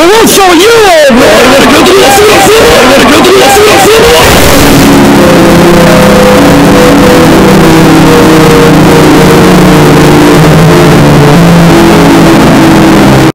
I we'll show you,